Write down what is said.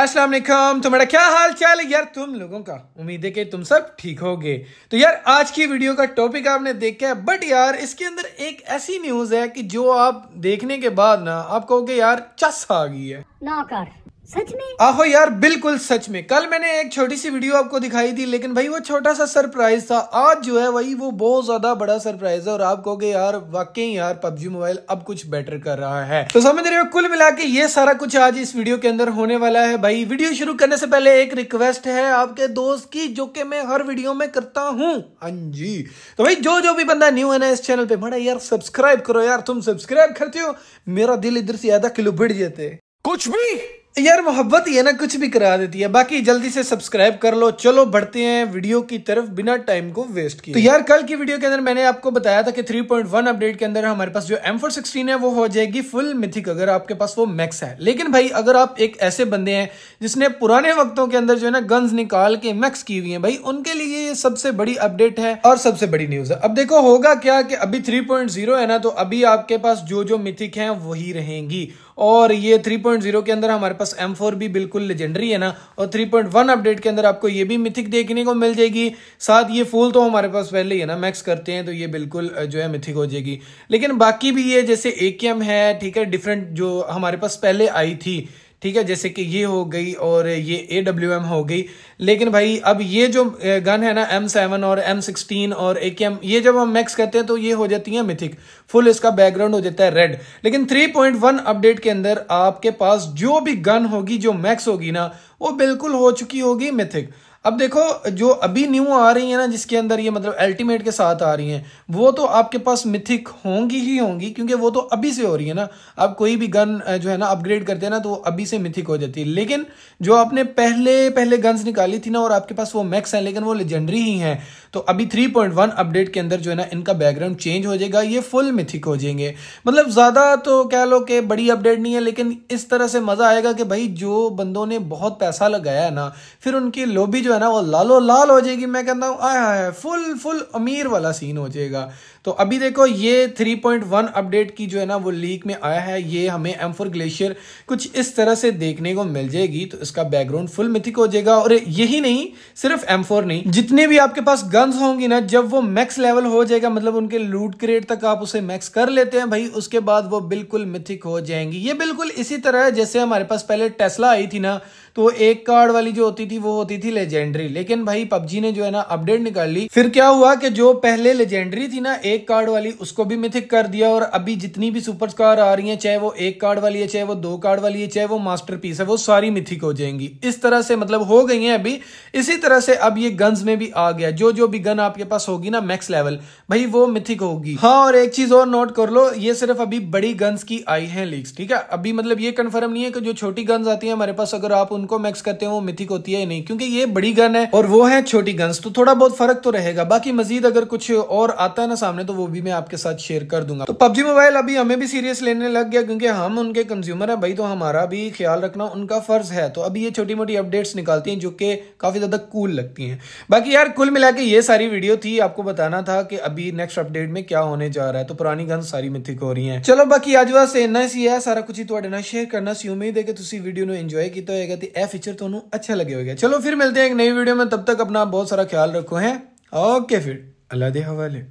अस्सलाम तो तुम्हारा क्या हाल चाल है? यार, तुम लोगों का उम्मीद है कि तुम सब ठीक होगे। तो यार, आज की वीडियो का टॉपिक आपने देखा है बट यार, इसके अंदर एक ऐसी न्यूज़ है कि जो आप देखने के बाद ना, आप कहोगे, यार, चस आ गई है। ना कर। सच में? आहो यार, बिल्कुल सच में। कल मैंने एक छोटी सी वीडियो आपको दिखाई थी, लेकिन भाई वो छोटा सा सरप्राइज़ था। आज जो है वही, वो बहुत ज़्यादा बड़ा सरप्राइज़ है, और आप कहोगे, यार, वाकई यार, पबजी मोबाइल अब कुछ बेटर कर रहा है। तो समझ रहे हो, कुल मिला के ये सारा कुछ आज इस वीडियो के अंदर होने वाला है। भाई, वीडियो शुरू करने से पहले एक रिक्वेस्ट है आपके दोस्त की, जो कि मैं हर वीडियो में करता हूँ। हाँ जी। तो भाई, जो जो भी बंदा न्यू है ना इस चैनल पे, बड़ा यार सब्सक्राइब करो यार। तुम सब्सक्राइब करते हो, मेरा दिल इधर से आधा किलो बढ़ जाते कुछ भी। यार मोहब्बत ये ना कुछ भी करा देती है। बाकी जल्दी से सब्सक्राइब कर लो। चलो बढ़ते हैं वीडियो की तरफ़। बिना टाइम को वेस्ट किए। तो यार कल की वीडियो के अंदर मैंने आपको बताया था कि 3.1 अपडेट के अंदर हमारे पास जो M416 है वो हो जाएगी फुल मिथिक अगर आपके पास वो मैक्स है। लेकिन भाई अगर आप एक ऐसे बंदे हैं जिसने पुराने वक्तों के अंदर जो है ना गन्स निकाल के मैक्स की हुई है भाई उनके लिए ये सबसे बड़ी अपडेट है और सबसे बड़ी न्यूज़ है। अब देखो होगा क्या कि अभी थ्री है ना तो अभी आपके पास जो जो मिथिक है वही रहेंगी। और ये 3.0 के अंदर हमारे पास M4 भी बिल्कुल लेजेंडरी है ना, और 3.1 अपडेट के अंदर आपको ये भी मिथिक देखने को मिल जाएगी। साथ ये फूल तो हमारे पास पहले ही है ना मैक्स करते हैं तो ये बिल्कुल जो है मिथिक हो जाएगी। लेकिन बाकी भी ये जैसे ए है, ठीक है डिफरेंट जो हमारे पास पहले आई थी ठीक है, जैसे कि ये हो गई और ये ए डब्ल्यू एम हो गई। लेकिन भाई, अब ये जो गन है ना एम सेवन और एम सिक्सटीन और ए के एम ये जब हम मैक्स करते हैं तो ये हो जाती है मिथिक फुल इसका बैकग्राउंड हो जाता है रेड लेकिन 3.1 अपडेट के अंदर आपके पास जो भी गन होगी, जो मैक्स होगी ना, वो बिल्कुल हो चुकी होगी मिथिक अब देखो, जो अभी न्यू आ रही है ना, जिसके अंदर ये मतलब अल्टीमेट के साथ आ रही हैं, वो तो आपके पास मिथिक होंगी ही होंगी, क्योंकि वो तो अभी से हो रही है ना। आप कोई भी गन जो है ना अपग्रेड करते हैं ना तो वो अभी से मिथिक हो जाती है। लेकिन जो आपने पहले पहले गन्स निकाली थी ना, और आपके पास वो मैक्स है, लेकिन वो लेजेंडरी ही है तो अभी 3.1 अपडेट के अंदर जो है ना, इनका बैकग्राउंड चेंज हो जाएगा, ये फुल मिथिक हो जाएँगे। मतलब ज़्यादा तो कह लो कि बड़ी अपडेट नहीं है, लेकिन इस तरह से मज़ा आएगा कि भाई, जो बंदों ने बहुत पैसा लगाया है ना, फिर उनकी लोबी जो है ना, वो लालो लाल हो जाएगी। मैं कहता हूँ आया है फुल फुल अमीर वाला सीन हो जाएगा। तो अभी देखो, ये 3.1 अपडेट की जो है ना, वो लीक में आया है। ये हमें एम फोर ग्लेशियर कुछ इस तरह से देखने को मिल जाएगी। तो इसका बैकग्राउंड फुल मिथिक हो जाएगा। और यही नहीं, सिर्फ़ एम फोर नहीं, जितने भी आपके पास गन्स होंगी ना, जब वो मैक्स लेवल हो जाएगा मतलब उनके लूट क्रेट तक आप उसे मैक्स कर लेते हैं भाई, उसके बाद वो बिल्कुल मिथिक हो जाएँगी। ये बिल्कुल इसी तरह है, जैसे हमारे पास पहले टेस्ला आई थी ना तो एक कार्ड वाली जो होती थी, वो होती थी लेजेंडरी लेकिन भाई, पबजी ने जो है ना अपडेट निकाल ली। फिर क्या हुआ कि जो पहले लेजेंडरी थी ना, एक कार्ड वाली, उसको भी मिथिक कर दिया और अभी जितनी भी सुपर कार आ रही है, चाहे वो एक कार्ड वाली है, चाहे वो दो कार्ड वाली है, चाहे वो मास्टर पीस है, वो सारी मिथिक हो जाएँगी। इस तरह से मतलब हो गई है अभी। इसी तरह से अब ये गन्स में भी आ गया। जो जो भी गन आपके पास होगी ना मैक्स लेवल भाई वो मिथिक होगी। हाँ और एक चीज़ और नोट कर लो, ये सिर्फ़ अभी बड़ी गन्स की आई है लीक्स ठीक है? अभी मतलब ये कंफर्म नहीं है कि जो छोटी गन्स आती है, हमारे पास अगर आप उनको मैक्स करते हैं वो मिथिक होती है नहीं क्योंकि ये बड़ी गन है और वो है छोटी गन्स तो थोड़ा बहुत फर्क तो रहेगा बाकी मजीद अगर कुछ और आता है ना सामने तो वो भी मैं आपके साथ शेयर कर दूंगा तो पबजी मोबाइल अभी हमें भी सीरियस लेने लग गया क्योंकि हम उनके कंज्यूमर है भाई तो हमारा भी ख्याल रखना उनका फर्ज है तो अभी ये छोटी मोटी अपडेट्स निकालती हैं जो कि काफी ज्यादा कूल लगती हैं बाकी यार कुल मिला के ये सारी वीडियो थी आपको बताना था कि अभी नेक्स्ट अपडेट में क्या होने जा रहा है तो पुरानी गन सारी मिथिक हो रही है चलो बाकी आज वास्ते इन्ना ही है सारा कुछ ही ਤੁਹਾਡੇ ਨਾਲ ਸ਼ੇਅਰ ਕਰਨਾ ਸੀ ਉਮੀਦ ਹੈ ਕਿ ਤੁਸੀਂ ਵੀਡੀਓ ਨੂੰ ਇੰਜੋਏ ਕੀਤਾ ਹੋਵੇਗਾ ਤੇ ए फीचर तो अच्छा लगे होगा। चलो फिर मिलते हैं एक नई वीडियो में। तब तक अपना बहुत सारा ख्याल रखो, है? ओके फिर। अल्लाह के हवाले।